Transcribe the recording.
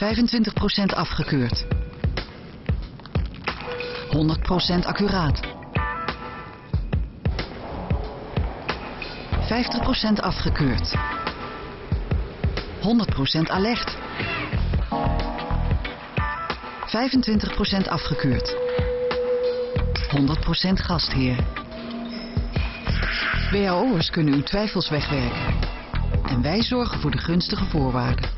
25% afgekeurd. 100% accuraat. 50% afgekeurd. 100% alert. 25% afgekeurd. 100% gastheer. WHO'ers kunnen uw twijfels wegwerken. En wij zorgen voor de gunstige voorwaarden.